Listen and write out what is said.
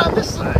on this side.